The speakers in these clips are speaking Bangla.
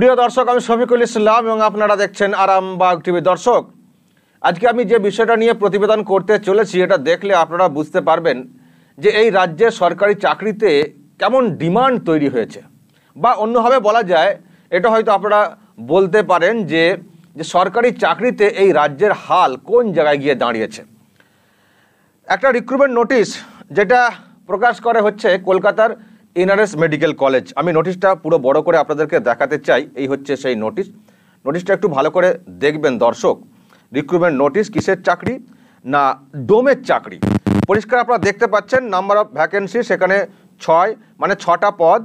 প্রিয় দর্শক, আমি শফিকুল ইসলাম এবং আপনারা দেখছেন আরামবাগ টিভি। দর্শক, আজকে আমি যে বিষয়টা নিয়ে প্রতিবেদন করতে চলেছি, এটা দেখলে আপনারা বুঝতে পারবেন যে এই রাজ্যে সরকারি চাকরিতে কেমন ডিমান্ড তৈরি হয়েছে। বা অন্যভাবে বলা যায়, এটা হয়তো আপনারা বলতে পারেন যে যে সরকারি চাকরিতে এই রাজ্যের হাল কোন জায়গায় গিয়ে দাঁড়িয়েছে। একটা রিক্রুটমেন্ট নোটিশ যেটা প্রকাশ করে হচ্ছে কলকাতার এনআরএস মেডিকেল কলেজ। আমি নোটিশটা পুরো বড় করে আপনাদেরকে দেখাতে চাই। এই হচ্ছে সেই নোটিশ। নোটিশটা একটু ভালো করে দেখবেন দর্শক। রিক্রুটমেন্ট নোটিশ কিসের চাকরি? না, ডোমের চাকরি। পরিষ্কার আপনারা দেখতে পাচ্ছেন নাম্বার অফ ভ্যাকেন্সি সেখানে ছয় মানে ছটা পদ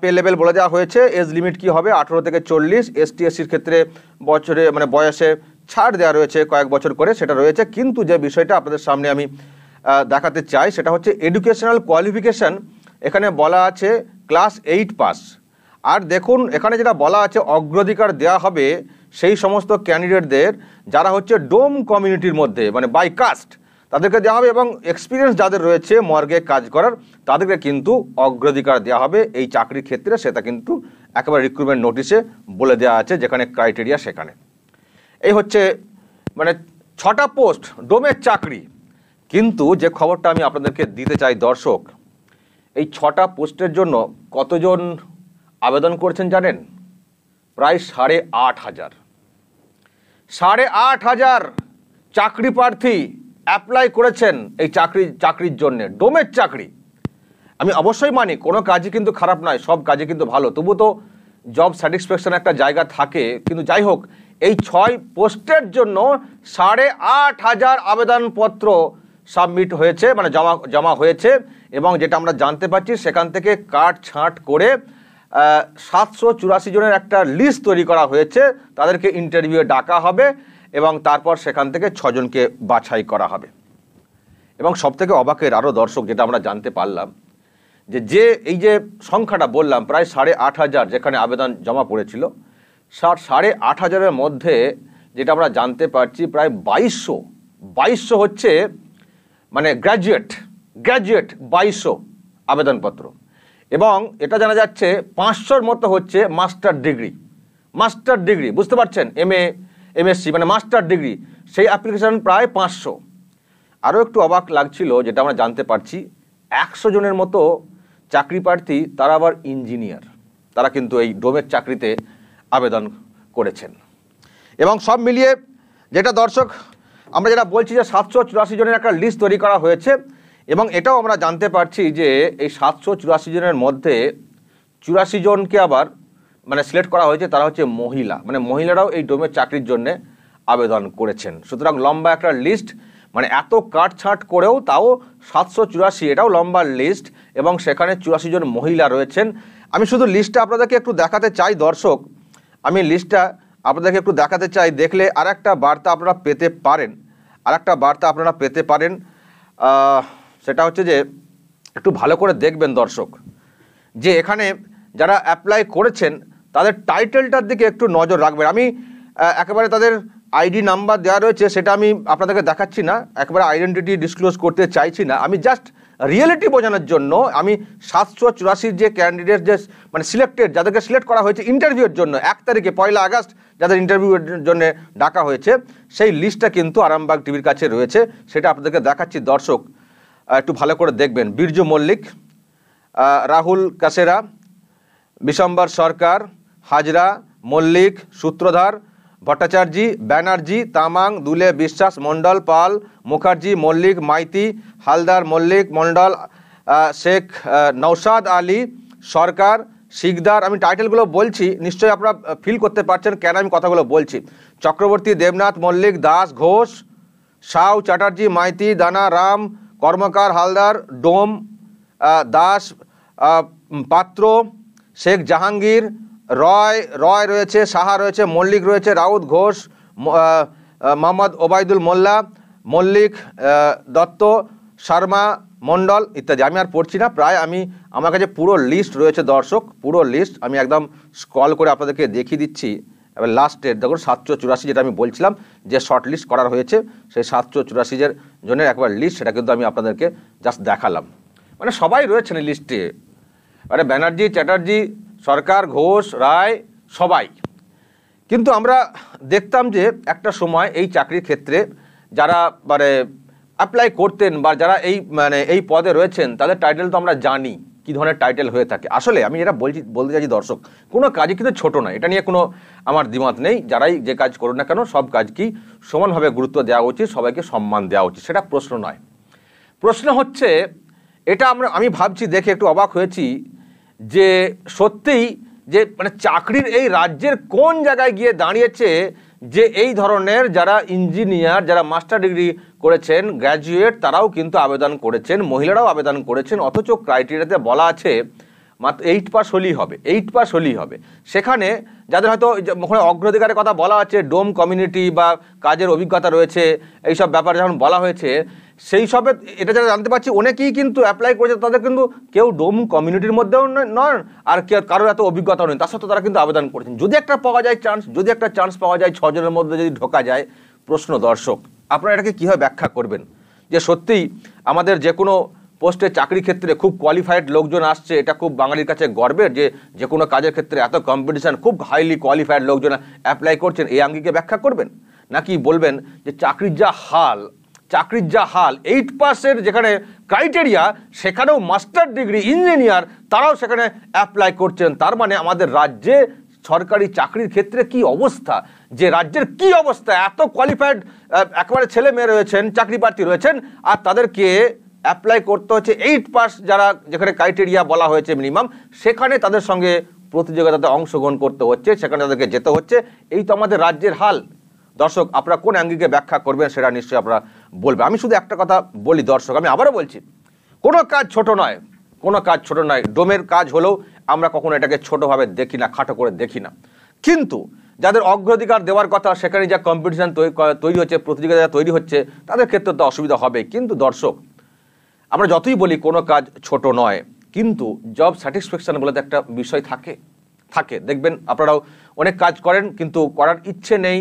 পে লেভেল বলে দেওয়া হয়েছে। এজ লিমিট কি হবে? আঠেরো থেকে চল্লিশ। এসটি এসসির ক্ষেত্রে বছরে মানে বয়সে ছাড় দেওয়া রয়েছে কয়েক বছর করে, সেটা রয়েছে। কিন্তু যে বিষয়টা আপনাদের সামনে আমি দেখাতে চাই, সেটা হচ্ছে এডুকেশনাল কোয়ালিফিকেশন এখানে বলা আছে ক্লাস এইট পাস। আর দেখুন, এখানে যেটা বলা আছে, অগ্রাধিকার দেওয়া হবে সেই সমস্ত ক্যান্ডিডেটদের যারা হচ্ছে ডোম কমিউনিটির মধ্যে মানে বাই কাস্ট, তাদেরকে দেওয়া হবে এবং এক্সপিরিয়েন্স যাদের রয়েছে মর্গে কাজ করার, তাদেরকে কিন্তু অগ্রাধিকার দেওয়া হবে। এই চাকরির ক্ষেত্রে সেটা কিন্তু একেবারে রিক্রুটমেন্ট নোটিশে বলে দেওয়া আছে, যেখানে ক্রাইটেরিয়া সেখানে। এই হচ্ছে মানে ছটা পোস্ট ডোমের চাকরি। কিন্তু যে খবরটা আমি আপনাদেরকে দিতে চাই দর্শক এই ছটা পোস্টের জন্য কতজন আবেদন করেছেন জানেন? প্রায় সাড়ে আট হাজার। সাড়ে আট হাজার চাকরি প্রার্থী অ্যাপ্লাই করেছেন এই চাকরি, চাকরির জন্যে। ডোমের চাকরি। আমি অবশ্যই মানি, কোনো কাজই কিন্তু খারাপ নয়, সব কাজে কিন্তু ভালো। তবু তো জব স্যাটিসফ্যাকশন একটা জায়গা থাকে। কিন্তু যাই হোক, এই ছয় পোস্টের জন্য সাড়ে আট হাজার আবেদনপত্র সাবমিট হয়েছে মানে জমা জমা হয়েছে, এবং যেটা আমরা জানতে পারছি সেখান থেকে কাট ছাঁট করে সাতশো চুরাশি জনের একটা লিস্ট তৈরি করা হয়েছে, তাদেরকে ইন্টারভিউয়ে ডাকা হবে, এবং তারপর সেখান থেকে ছজনকে বাছাই করা হবে। এবং সবথেকে অবাকের আরও দর্শক যেটা আমরা জানতে পারলাম, যে যে এই যে সংখ্যাটা বললাম, প্রায় সাড়ে আট হাজার যেখানে আবেদন জমা পড়েছিল সাড়ে আট হাজারের মধ্যে যেটা আমরা জানতে পারছি, প্রায় বাইশশো বাইশশো হচ্ছে মানে গ্র্যাজুয়েট গ্র্যাজুয়েট বাইশশো আবেদনপত্র। এবং এটা জানা যাচ্ছে পাঁচশোর মতো হচ্ছে মাস্টার ডিগ্রি মাস্টার ডিগ্রি বুঝতে পারছেন? এম এ এমএসসি মানে মাস্টার ডিগ্রি সেই অ্যাপ্লিকেশন প্রায় পাঁচশো। আরও একটু অবাক লাগছিল, যেটা আমরা জানতে পারছি, একশো জনের মতো চাকরি প্রার্থী তারা আবার ইঞ্জিনিয়ার তারা কিন্তু এই ডোমের চাকরিতে আবেদন করেছেন। এবং সব মিলিয়ে যেটা দর্শক আমরা যেটা বলছি যে সাতশো চুরাশি জনের একটা লিস্ট তৈরি করা হয়েছে, এবং এটাও আমরা জানতে পারছি যে এই সাতশো চুরাশি জনের মধ্যে চুরাশি জনকে আবার মানে সিলেক্ট করা হয়েছে, তারা হচ্ছে মহিলা। মানে মহিলারাও এই ডোমের চাকরির জন্য আবেদন করেছেন। সুতরাং লম্বা একটা লিস্ট মানে এত কাটছাঁট করেও তাও সাতশো চুরাশি, এটাও লম্বা লিস্ট এবং সেখানে চুরাশি জন মহিলা রয়েছেন। আমি শুধু লিস্টটা আপনাদেরকে একটু দেখাতে চাই, দর্শক। আমি লিস্টটা আপনাদেরকে একটু দেখাতে চাই, দেখলে আর একটা বার্তা আপনারা পেতে পারেন। আর একটা বার্তা আপনারা পেতে পারেন সেটা হচ্ছে যে একটু ভালো করে দেখবেন দর্শক, যে এখানে যারা অ্যাপ্লাই করেছেন, তাদের টাইটেলটার দিকে একটু নজর রাখবেন। আমি একেবারে তাদের আইডি নাম্বার দেওয়া রয়েছে, সেটা আমি আপনাদেরকে দেখাচ্ছি না, একবারে আইডেন্টিটি ডিসক্লোজ করতে চাইছি না। আমি জাস্ট রিয়েলিটি বোঝানোর জন্য আমি সাতশো চুরাশির যে ক্যান্ডিডেট যে মানে সিলেক্টেড যাদেরকে সিলেক্ট করা হয়েছে ইন্টারভিউয়ের জন্য, এক তারিখে পয়লা আগস্ট যাদের ইন্টারভিউয়ের জন্য ডাকা হয়েছে, সেই লিস্টটা কিন্তু আরামবাগ টিভির কাছে রয়েছে, সেটা আপনাদেরকে দেখাচ্ছি দর্শক একটু ভালো করে দেখবেন। বীর্য মল্লিক রাহুল কাসেরা বিশম্বর সরকার, হাজরা, মল্লিক, সূত্রধার ভট্টাচার্য, ব্যানার্জি, তামাং, দুলে বিশ্বাস, মণ্ডল পাল, মুখার্জি, মল্লিক, মাইতি, হালদার মল্লিক, মণ্ডল শেখ নৌসাদ আলী, সরকার, শিকদার। আমি টাইটেলগুলো বলছি, নিশ্চয়ই আপনারা ফিল করতে পারছেন কেন আমি কথাগুলো বলছি। চক্রবর্তী, দেবনাথ মল্লিক, দাস ঘোষ, সাউ চ্যাটার্জি, মাইতি, দানা, রাম, কর্মকার, হালদার, ডোম দাস পাত্র, শেখ জাহাঙ্গীর রয় রয় রয়েছে, সাহা রয়েছে, মল্লিক রয়েছে, রাউত ঘোষ মোহাম্মদ ওবায়দুল মোল্লা, মল্লিক দত্ত, শর্মা, মণ্ডল ইত্যাদি। আমি আর পড়ছি না, প্রায় আমি, আমার কাছে পুরো লিস্ট রয়েছে দর্শক, পুরো লিস্ট আমি একদম স্ক্রল করে আপনাদেরকে দেখিয়ে দিচ্ছি। এবার লাস্টের দেখুন, সাতশো চুরাশি যেটা আমি বলছিলাম, যে শর্ট লিস্ট করার হয়েছে, সেই সাতশো চুরাশিজের জনের একবার লিস্ট সেটা কিন্তু আমি আপনাদেরকে জাস্ট দেখালাম। মানে সবাই রয়েছেন এই লিস্টে মানে ব্যানার্জি, চ্যাটার্জি সরকার, ঘোষ, রায়, সবাই। কিন্তু আমরা দেখতাম যে একটা সময় এই চাকরির ক্ষেত্রে যারা মানে অ্যাপ্লাই করতেন বা যারা এই মানে এই পদে রয়েছেন, তাদের টাইটেল তো আমরা জানি, কী ধরনের টাইটেল হয়ে থাকে। আসলে আমি এটা বলছি, বলতে চাইছি দর্শক, কোনো কাজই কিন্তু ছোট নয়। এটা নিয়ে কোনো আমার দ্বিমত নেই, যারাই যে কাজ করুন না কেন, সব কাজকেই সমানভাবে গুরুত্ব দেওয়া উচিত, সবাইকে সম্মান দেওয়া উচিত, সেটা প্রশ্ন নয়। প্রশ্ন হচ্ছে, এটা আমরা, আমি ভাবছি, দেখে একটু অবাক হয়েছি যে সত্যিই যে মানে চাকরির এই রাজ্যের কোন জায়গায় গিয়ে দাঁড়িয়েছে যে এই ধরনের যারা ইঞ্জিনিয়ার যারা মাস্টার ডিগ্রি করেছেন গ্র্যাজুয়েট তারাও কিন্তু আবেদন করেছেন, মহিলারাও আবেদন করেছেন, অথচ ক্রাইটেরিয়াতে বলা আছে মাত্র এইট পাস হলেই হবে এইট পাস হলেই হবে। সেখানে যাদের হয়তো ওখানে অগ্রাধিকারের কথা বলা আছে ডোম কমিউনিটি বা কাজের অভিজ্ঞতা রয়েছে, এইসব ব্যাপারে যখন বলা হয়েছে সেই সবে এটা যারা জানতে পারছি, অনেকেই কিন্তু অ্যাপ্লাই করেছে, তাদের কিন্তু কেউ ডোম কমিউনিটির মধ্যেও নন, আর কেউ কারোর এত অভিজ্ঞতাও নেই। তার সাথে তারা কিন্তু আবেদন করেছেন। যদি একটা পাওয়া যায় চান্স যদি একটা চান্স পাওয়া যায় ছজনের মধ্যে যদি ঢোকা যায়, প্রশ্ন দর্শক, আপনারা এটাকে কীভাবে ব্যাখ্যা করবেন? যে সত্যিই আমাদের যে কোনো পোস্টে চাকরি ক্ষেত্রে খুব কোয়ালিফাইড লোকজন আসছে, এটা খুব বাঙালির কাছে গর্বের যে যে কোনো কাজের ক্ষেত্রে এত কম্পিটিশান খুব হাইলি কোয়ালিফাইড লোকজন অ্যাপ্লাই করছেন, এই আঙ্গিকে ব্যাখ্যা করবেন? নাকি বলবেন যে চাকরির যা হাল চাকরির যা হাল এইট পাসের যেখানে ক্রাইটেরিয়া সেখানেও মাস্টার ডিগ্রি ইঞ্জিনিয়ার তারাও সেখানে অ্যাপ্লাই করছেন। তার মানে আমাদের রাজ্যে সরকারি চাকরির ক্ষেত্রে কি অবস্থা? যে রাজ্যের কি অবস্থা? এত কোয়ালিফাইড একেবারে ছেলে মেয়ে রয়েছেন, চাকরি প্রার্থী রয়েছেন, আর তাদেরকে অ্যাপ্লাই করতে হচ্ছে এইট পাস যারা যেখানে ক্রাইটেরিয়া বলা হয়েছে মিনিমাম সেখানে তাদের সঙ্গে প্রতিযোগিতাতে অংশগ্রহণ করতে হচ্ছে, সেখানে তাদেরকে যেতে হচ্ছে। এই তো আমাদের রাজ্যের হাল। দর্শক, আপনারা কোন অ্যাঙ্গিকে ব্যাখ্যা করবেন সেটা নিশ্চয়ই আপনারা বলবেন। আমি শুধু একটা কথা বলি, দর্শক, আমি আবারও বলছি, কোনো কাজ ছোট নয়, কোনো কাজ ছোট নয়, ডোমের কাজ হলেও আমরা কখনো এটাকে ছোটোভাবে দেখি না, খাটো করে দেখি না। কিন্তু যাদের অগ্রাধিকার দেওয়ার কথা, সেখানে যা কম্পিটিশান তৈরি হচ্ছে, প্রতিযোগিতা তৈরি হচ্ছে, তাদের ক্ষেত্রে তো অসুবিধা হবে। কিন্তু দর্শক, আমরা যতই বলি কোনো কাজ ছোট নয়, কিন্তু জব স্যাটিসফ্যাকশান বলে একটা বিষয় থাকে থাকে। দেখবেন, আপনারাও অনেক কাজ করেন, কিন্তু করার ইচ্ছে নেই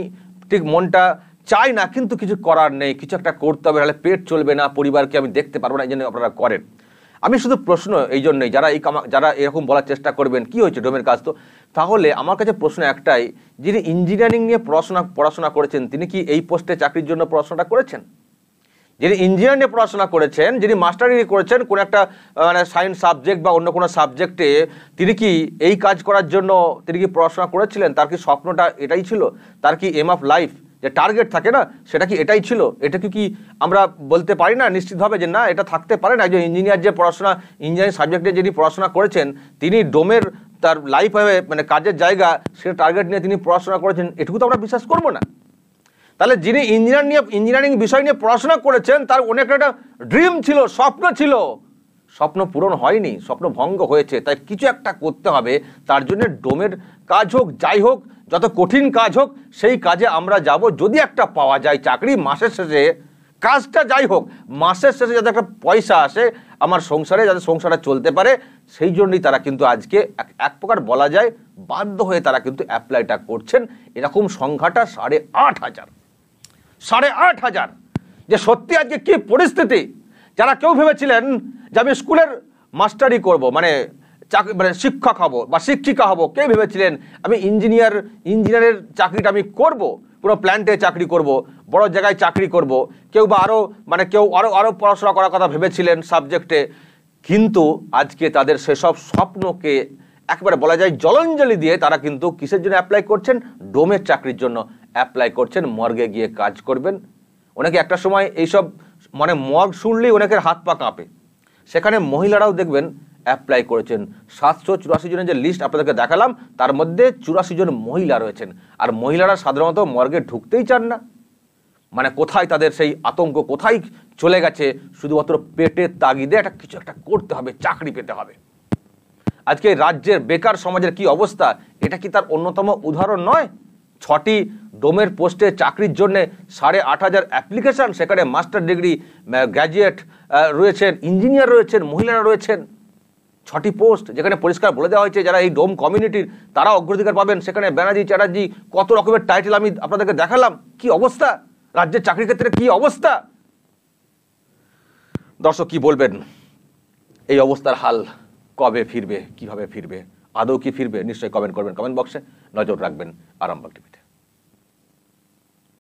ঠিক মনটা চাই না, কিন্তু কিছু করার নেই, কিছু একটা করতে হবে তাহলে পেট চলবে না, পরিবারকে আমি দেখতে পারব না, এই জন্য আপনারা করেন। আমি শুধু প্রশ্ন এই জন্যই, যারা এই কামা, যারা এরকম বলার চেষ্টা করবেন, কি হয়েছে ডোমের কাজ তো? তাহলে আমার কাছে প্রশ্ন একটাই, যিনি ইঞ্জিনিয়ারিং নিয়ে পড়াশোনা পড়াশোনা করেছেন, তিনি কি এই পোস্টে চাকরির জন্য পড়াশোনাটা করেছেন? যিনি ইঞ্জিনিয়ার নিয়ে পড়াশোনা করেছেন, যিনি মাস্টার ডিগ্রি করেছেন, কোনো একটা মানে সায়েন্স সাবজেক্ট বা অন্য কোনো সাবজেক্টে তিনি কি এই কাজ করার জন্য তিনি কি পড়াশোনা করেছিলেন? তার কি স্বপ্নটা এটাই ছিল? তার কি এম অফ লাইফ যে টার্গেট থাকে না, সেটা কি এটাই ছিল? এটা কি কি আমরা বলতে পারি না নিশ্চিতভাবে যে না, এটা থাকতে পারে না। যে ইঞ্জিনিয়ার যে পড়াশোনা ইঞ্জিনিয়ারিং সাবজেক্টে যিনি পড়াশোনা করেছেন, তিনি ডোমের তার লাইফ মানে কাজের জায়গা সেটা টার্গেট নিয়ে তিনি পড়াশোনা করেছেন, এটুকু তো আমরা বিশ্বাস করব না। তাহলে যিনি ইঞ্জিনিয়ার নিয়ে ইঞ্জিনিয়ারিং বিষয় নিয়ে পড়াশোনা করেছেন, তার অনেক একটা ড্রিম ছিল, স্বপ্ন ছিল। স্বপ্ন পূরণ হয়নি, স্বপ্ন ভঙ্গ হয়েছে, তাই কিছু একটা করতে হবে। তার জন্য ডোমের কাজ হোক, যাই হোক, যত কঠিন কাজ হোক, সেই কাজে আমরা যাব। যদি একটা পাওয়া যায় চাকরি, মাসের শেষে কাজটা যাই হোক, মাসের শেষে যাতে একটা পয়সা আসে, আমার সংসারে যাতে সংসারটা চলতে পারে, সেই জন্যই তারা কিন্তু আজকে এক প্রকার বলা যায়, বাধ্য হয়ে তারা কিন্তু অ্যাপ্লাইটা করছেন। এরকম সংখ্যাটা সাড়ে আট হাজার। সাড়ে আট হাজার। যে সত্যি আজকে কি পরিস্থিতি? যারা কেউ ভেবেছিলেন যে আমি স্কুলের মাস্টারি করব মানে চাকরি মানে শিক্ষক হব বা শিক্ষিকা হব কে ভেবেছিলেন আমি ইঞ্জিনিয়ার, ইঞ্জিনিয়ারের চাকরিটা আমি করব কোনো প্ল্যান্টে চাকরি করব, বড় জায়গায় চাকরি করব, কেউ বা আরও মানে কেউ আরও আরও পড়াশোনা করার কথা ভেবেছিলেন সাবজেক্টে, কিন্তু আজকে তাদের সেসব স্বপ্নকে একবারে বলা যায় জলাঞ্জলি দিয়ে তারা কিন্তু কিসের জন্য অ্যাপ্লাই করছেন? ডোমের চাকরির জন্য। অ্যাপ্লাই করছেন, মর্গে গিয়ে কাজ করবেন। অনেকে একটা সময় এইসব মানে মর্গ শুনলেই অনেকের হাত পা কাঁপে। সেখানে মহিলারাও দেখবেন অ্যাপ্লাই করেছেন। সাতশো চুরাশি জনের যে লিস্ট আপনাদেরকে দেখালাম, তার মধ্যে চুরাশি জন মহিলা রয়েছেন। আর মহিলারা সাধারণত মর্গে ঢুকতেই চান না। মানে কোথায় তাদের সেই আতঙ্ক, কোথায় চলে গেছে? শুধুমাত্র পেটের তাগিদে একটা কিছু একটা করতে হবে, চাকরি পেতে হবে। আজকে রাজ্যের বেকার সমাজের কি অবস্থা? এটা কি তার অন্যতম উদাহরণ নয়? ছটি ডোমের পোস্টে চাকরির জন্য সাড়ে আট হাজার অ্যাপ্লিকেশান সেখানে মাস্টার ডিগ্রি গ্র্যাজুয়েট রয়েছেন ইঞ্জিনিয়ার রয়েছেন, মহিলারা রয়েছেন। ছটি পোস্ট যেখানে পরিষ্কার বলে দেওয়া হয়েছে, যারা এই ডোম কমিউনিটির তারা অগ্রাধিকার পাবেন। সেখানে ব্যানার্জি চ্যাটার্জি, কত রকমের টাইটেল আমি আপনাদেরকে দেখালাম। কি অবস্থা? রাজ্যের চাকরির ক্ষেত্রে কি অবস্থা? দর্শক, কি বলবেন? এই অবস্থার হাল কবে ফিরবে? কীভাবে ফিরবে? আদৌ কি ফিরবে নিশ্চয়ই কমেন্ট করবেন কমেন্ট বক্সে নজর রাখবেন আরামবাগ টিভিতে।